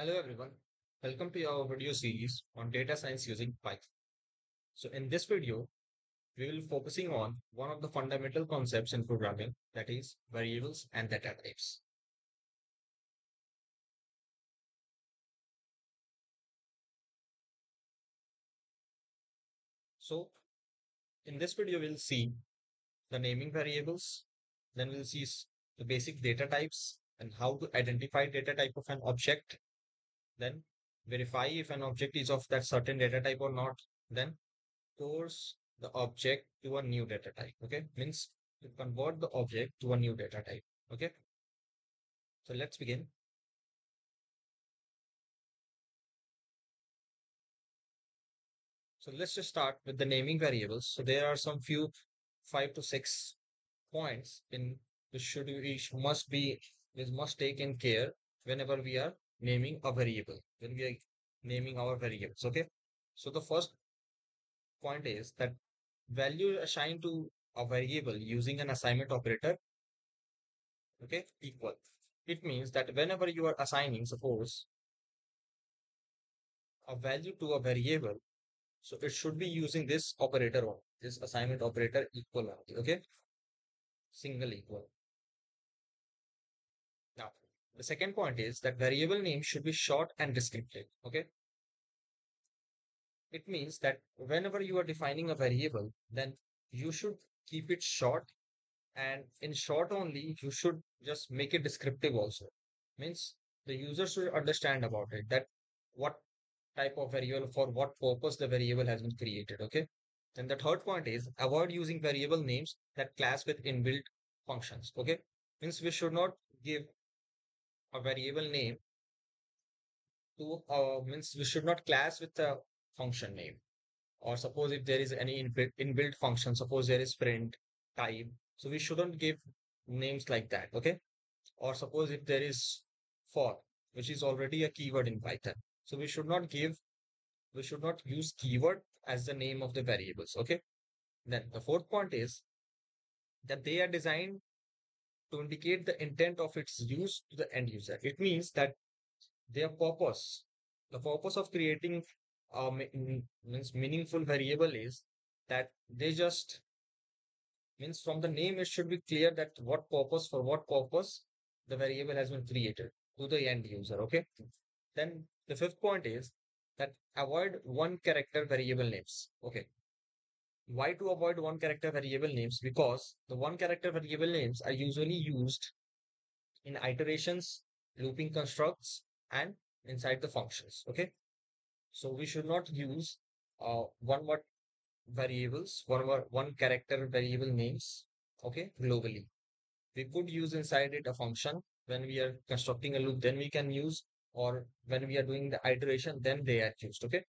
Hello everyone, welcome to our video series on data science using Python. So in this video, we will be focusing on one of the fundamental concepts in programming that is variables and data types. So in this video, we'll see the naming variables, then we'll see the basic data types and how to identify data type of an object then verify if an object is of that certain data type or not, then force the object to a new data type. Okay, means to convert the object to a new data type. Okay, so let's begin. So let's just start with the naming variables. So there are some few five to six points in which should we must be this must take in care whenever we are naming a variable. When we are naming our variables okay? So the first point is that value assigned to a variable using an assignment operator okay equal. It means that whenever you are assigning suppose a value to a variable so it should be using this operator on this assignment operator equal okay? Single equal the second point is that variable name should be short and descriptive. Okay. It means that whenever you are defining a variable, then you should keep it short and in short only you should just make it descriptive also means the user should understand about it that what type of variable for what purpose the variable has been created okay then the third point is avoid using variable names that clash with inbuilt functions okay means we should not give a variable name to uh, means we should not class with a function name. Or suppose if there is any inbuilt, inbuilt function suppose there is print type so we shouldn't give names like that okay? Or suppose if there is for which is already a keyword in python so we should not give we should not use keyword as the name of the variables okay? Then the fourth point is that they are designed to indicate the intent of its use to the end user. It means that their purpose, the purpose of creating a means meaningful variable is that they just means from the name it should be clear that what purpose for what purpose the variable has been created to the end user. Okay. Then the fifth point is that avoid one character variable names. Okay. Why to avoid one character variable names? Because the one character variable names are usually used in iterations, looping constructs, and inside the functions. Okay. So we should not use uh, one word variables, one word, one character variable names. Okay. Globally. We could use inside it a function when we are constructing a loop, then we can use or when we are doing the iteration, then they are used. Okay.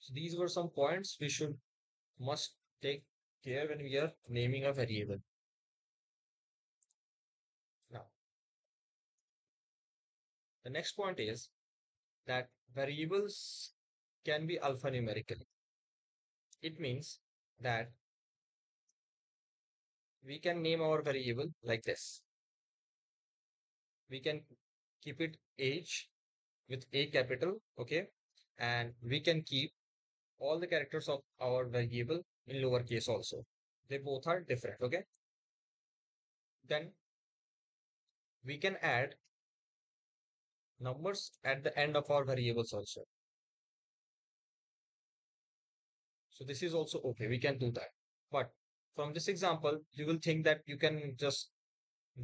So these were some points we should must take care when we are naming a variable. Now, the next point is that variables can be alphanumerical. It means that we can name our variable like this. We can keep it age with a capital, okay, and we can keep all the characters of our variable in lowercase also. They both are different, okay? Then we can add numbers at the end of our variables also. So this is also okay. We can do that. But from this example, you will think that you can just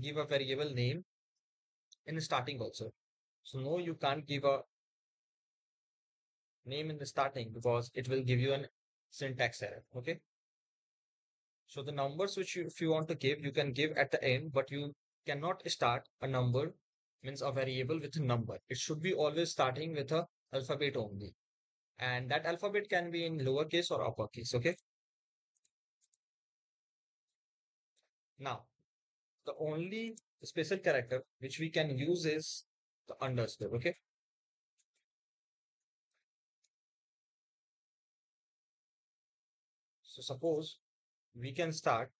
give a variable name in starting also. So no, you can't give a name in the starting because it will give you an syntax error. Okay. So the numbers which you, if you want to give, you can give at the end, but you cannot start a number means a variable with a number. It should be always starting with a alphabet only. And that alphabet can be in lowercase or uppercase. Okay. Now, the only special character which we can use is the underscore. Okay. So suppose we can start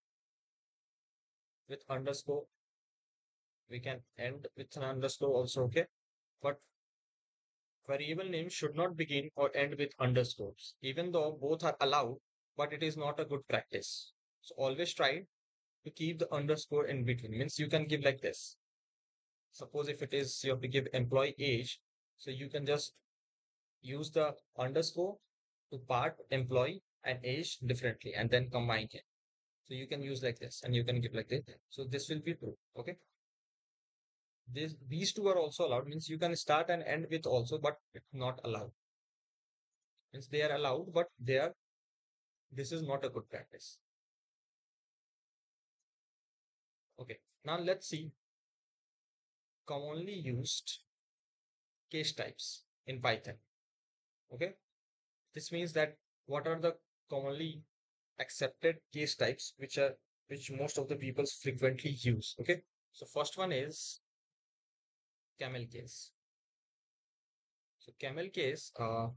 with underscore. We can end with an underscore also, okay? but variable names should not begin or end with underscores, even though both are allowed, but it is not a good practice. So always try to keep the underscore in between. Means you can give like this. Suppose if it is you have to give employee age, so you can just use the underscore to part employee and age differently and then combine it. So you can use like this and you can give like this. So this will be true. Okay. This, these two are also allowed means you can start and end with also, but it's not allowed. Means they are allowed, but they are, this is not a good practice. Okay. Now let's see commonly used case types in Python. Okay. This means that what are the commonly accepted case types which are which most of the people frequently use. Okay. So first one is camel case. So camel case, uh,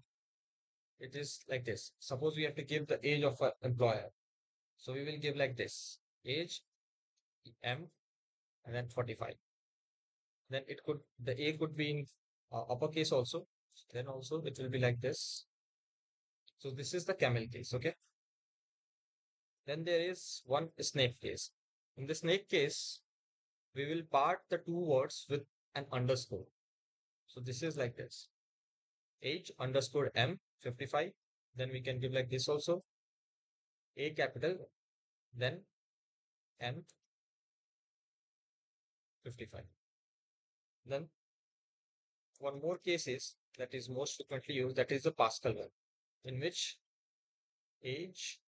it is like this. Suppose we have to give the age of an employer. So we will give like this age M and then 45. Then it could, the A could be in uh, uppercase also. Then also it will be like this. So this is the camel case. Okay. Then there is one snake case. In the snake case, we will part the two words with an underscore. So this is like this. H underscore M 55. Then we can give like this also. A capital, then M 55. Then one more case is that is most frequently used, that is the Pascal one, in which age,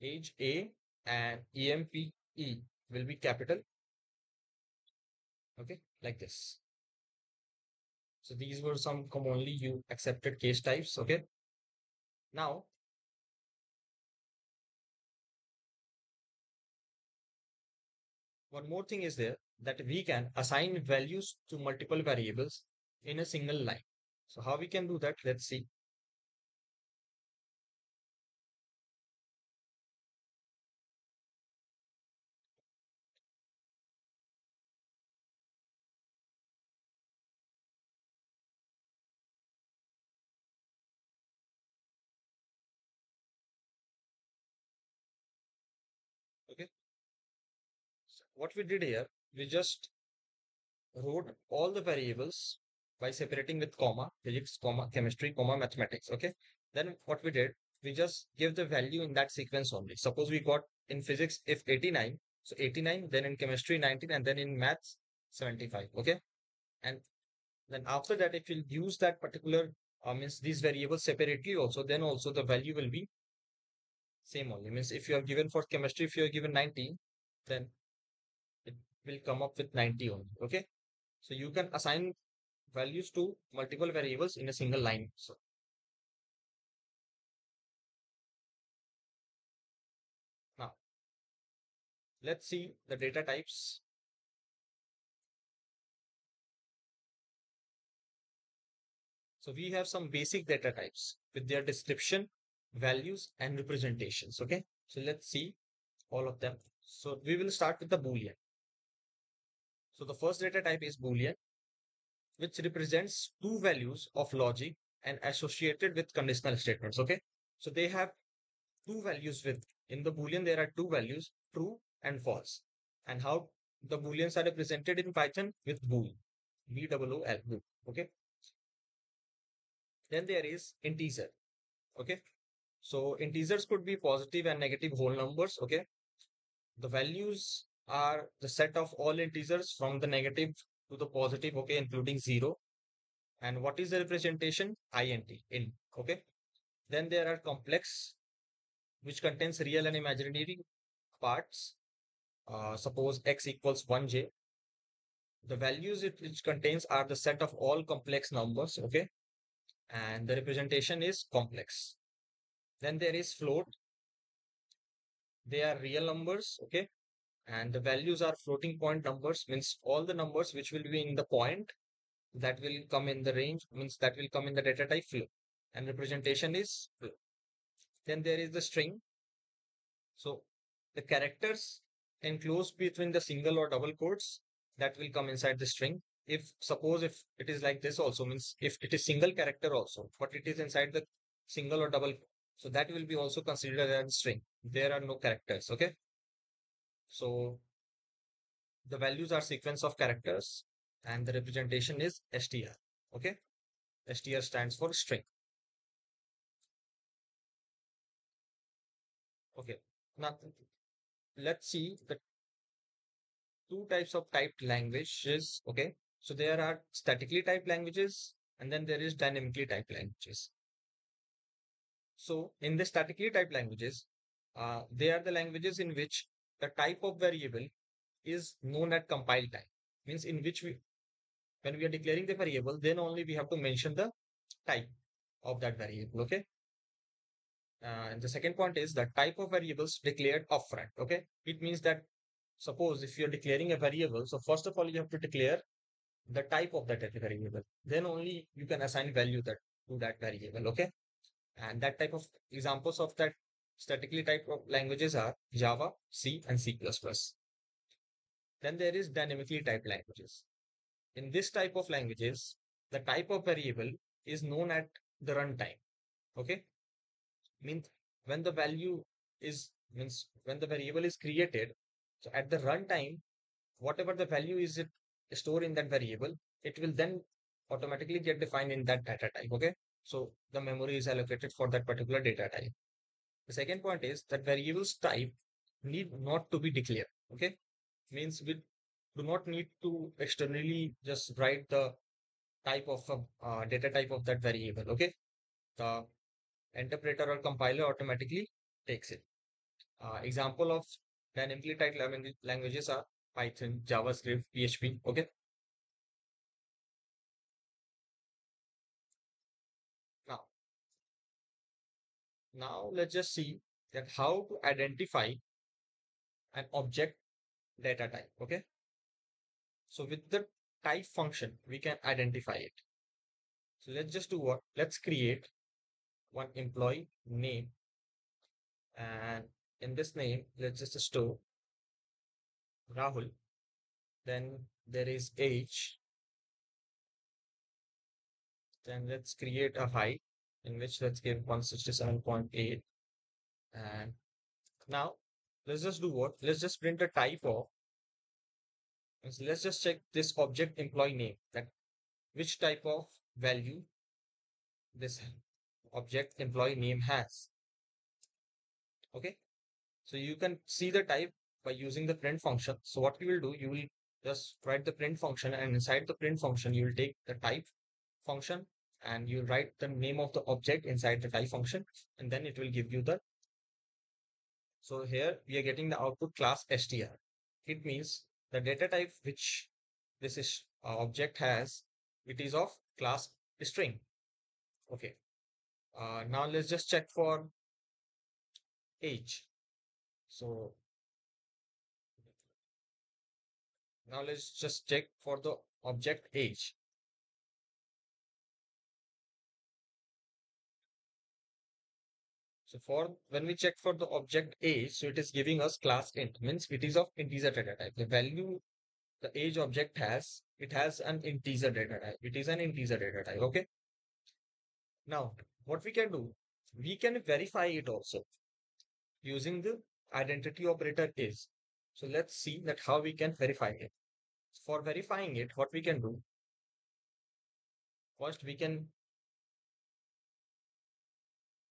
age A and EMPE will be capital. Okay like this. So these were some commonly you accepted case types okay? Now one more thing is there that we can assign values to multiple variables in a single line. So how we can do that? Let's see okay so what we did here we just wrote all the variables by separating with comma physics comma chemistry comma mathematics okay? Then what we did we just give the value in that sequence only. Suppose we got in physics if 89 so 89 then in chemistry 19 and then in maths 75 okay? And then after that if you use that particular uh, means these variables separately also then also the value will be same only. Means if you have given for chemistry if you have given 19, then will come up with 90 only okay? So you can assign values to multiple variables in a single line so. Now let's see the data types. So we have some basic data types with their description values and representations okay? So let's see all of them. So we will start with the boolean so the first data type is boolean which represents two values of logic and associated with conditional statements okay so they have two values with in the boolean there are two values true and false and how the booleans are represented in python with bool b o o l bool okay then there is integer okay so integers could be positive and negative whole numbers. Okay. The values are the set of all integers from the negative to the positive. Okay. Including zero. And what is the representation? int in. Okay. Then there are complex, which contains real and imaginary parts. Uh, suppose x equals 1j. The values it which contains are the set of all complex numbers. Okay. And the representation is complex. Then there is float. They are real numbers, okay? And the values are floating point numbers, means all the numbers which will be in the point that will come in the range, means that will come in the data type float. And representation is float. Then there is the string. So the characters enclosed between the single or double quotes that will come inside the string. if suppose if it is like this also means if it is single character also, but it is inside the single or double, so that will be also considered as string. There are no characters. Okay. So the values are sequence of characters and the representation is str. Okay. str stands for string. Okay. Now let's see the two types of typed languages. Okay. So there are statically typed languages and then there is dynamically typed languages. So in the statically typed languages, uh, they are the languages in which the type of variable is known at compile time. Means in which we, when we are declaring the variable, then only we have to mention the type of that variable. Okay. Uh, and the second point is the type of variables declared upfront. Okay. It means that suppose if you're declaring a variable, so first of all, you have to declare the type of that variable. Then only you can assign value that to that variable. Okay. And that type of examples of that statically typed languages are Java, C, and C++. Then there is dynamically typed languages. In this type of languages, the type of variable is known at the runtime. Okay. Means when the value is means when the variable is created, so at the runtime, whatever the value is it stored in that variable, it will then automatically get defined in that data type. Okay. So the memory is allocated for that particular data type. The second point is that variables type need not to be declared. Okay. Means we do not need to externally just write the type of a uh, data type of that variable. Okay. The interpreter or compiler automatically takes it. Uh, example of dynamically typed languages are Python, JavaScript, PHP. Okay. Now, now let's just see that how to identify an object data type. Okay. So with the type function, we can identify it. So let's just do what? Let's create one employee name and in this name, let's just store Rahul. Then there is age. Then let's create a height in which let's give 167.8. And now let's just do what? Let's just print a type of. Let's just check this object employee name that which type of value this object employee name has. Okay. So you can see the type by using the print function. So what you will do, you will just write the print function and inside the print function, you will take the type function and you write the name of the object inside the type function and then it will give you the so here we are getting the output class str it means the data type which this is uh, object has it is of class string. Okay. Uh, now let's just check for age. So now let's just check for the object age. So for when we check for the object age, so it is giving us class int, means it is of integer data type. The value the age object has, it has an integer data type. It is an integer data type. Okay. Now, what we can do, we can verify it also using the identity operator is. So let's see that how we can verify it. For verifying it, what we can do, first we can,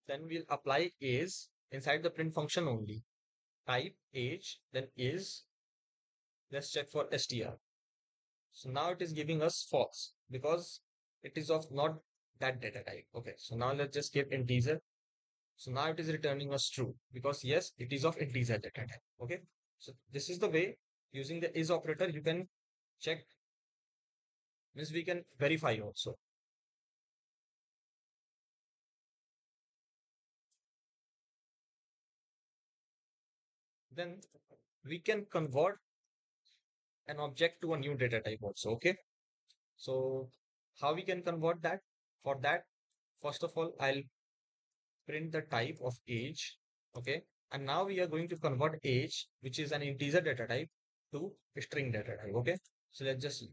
then we'll apply is inside the print function only. Type age, then is, let's check for str. So now it is giving us false because it is of not that data type. Okay, so now let's just give integer so now it is returning us true because yes, it is of integer data type. Okay. So this is the way using the is operator, you can check means we can verify also. Then we can convert an object to a new data type also. Okay. So how we can convert that? For that, first of all, I'll print the type of age. Okay. And now we are going to convert age, which is an integer data type to a string data type. Okay. So let's just see.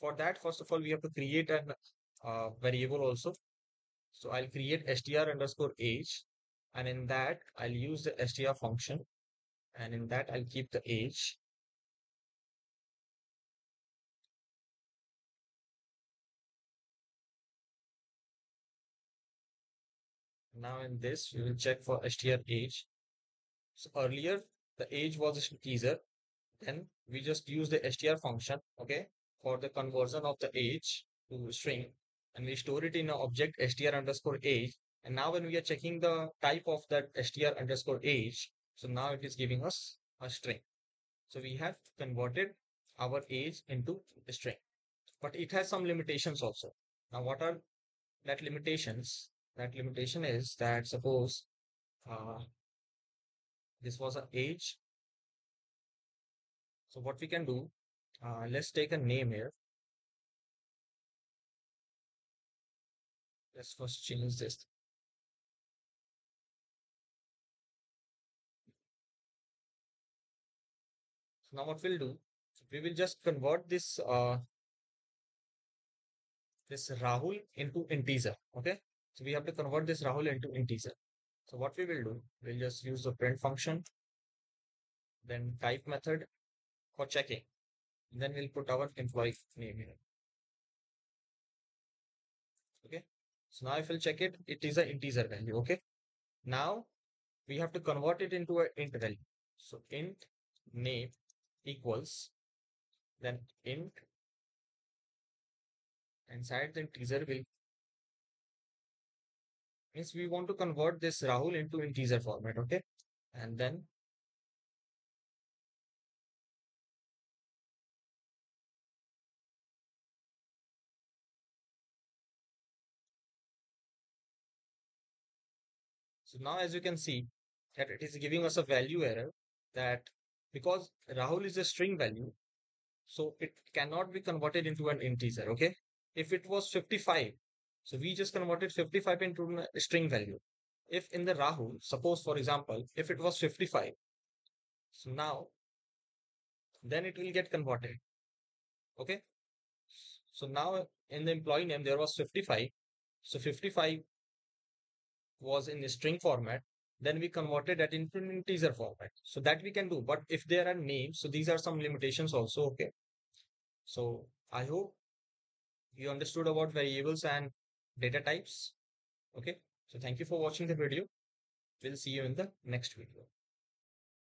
for that, first of all, we have to create an uh, variable also. So I'll create str underscore age, and in that I'll use the str function, and in that I'll keep the age. Now in this, we will check for str age. So earlier the age was a teaser, then we just use the str function, okay, for the conversion of the age to string, and we store it in an object str underscore age. And now when we are checking the type of that str underscore age, so now it is giving us a string. So we have converted our age into a string, but it has some limitations also. Now what are that limitations? That limitation is that suppose uh, this was an age. So what we can do, uh, let's take a name here. Let's first change this. Now what we'll do, we will just convert this uh, this Rahul into integer. Okay, so we have to convert this Rahul into integer. So what we will do, we'll just use the print function, then type method for checking. Then we'll put our employee name here. Okay. So now if we'll check it, it is an integer value. Okay. Now we have to convert it into an int value. So int name equals then int inside the integer will means we want to convert this Rahul into integer format, okay? And then So now as you can see that it is giving us a value error that because Rahul is a string value, so it cannot be converted into an integer, okay? If it was 55, so we just converted 55 into a string value. If in the Rahul, suppose for example, if it was 55, so now then it will get converted. Okay. So now in the employee name, there was 55. So 55 was in the string format. Then we converted that into integer format. So that we can do. But if there are names, so these are some limitations also. Okay. So I hope you understood about variables and data types. Okay. So thank you for watching the video. We'll see you in the next video.